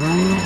Mm-hmm.